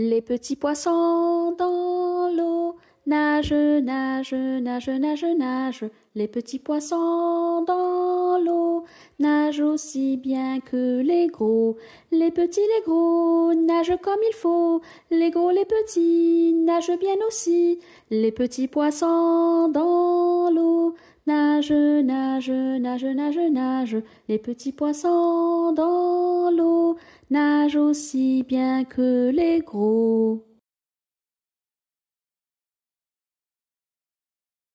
Les petits poissons dans l'eau nagent, nagent, nagent, nagent, nagent. Les petits poissons dans l'eau nagent aussi bien que les gros. Les petits, les gros nagent comme il faut. Les gros, les petits nagent bien aussi. Les petits poissons dans l'eau nagent, nagent, nagent, nagent, nagent. Les petits poissons dans l'eau nagent aussi bien que les gros.